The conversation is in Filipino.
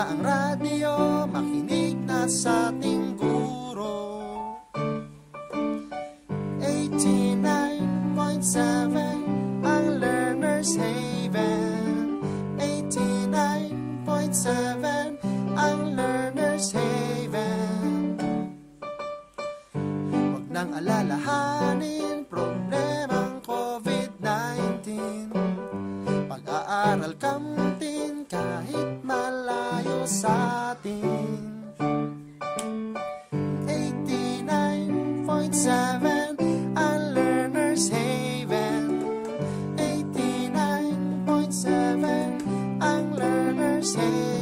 ang radyo, makinig na sa ating guro. 89.7 ang Learner's Haven. 89.7 ang Learner's Haven. Huwag nang alalahanin problemang COVID-19. Pag-aaral kamtin kahit malamit sa atin 89.7 ang Learner's Haven. 89.7 ang Learner's Haven.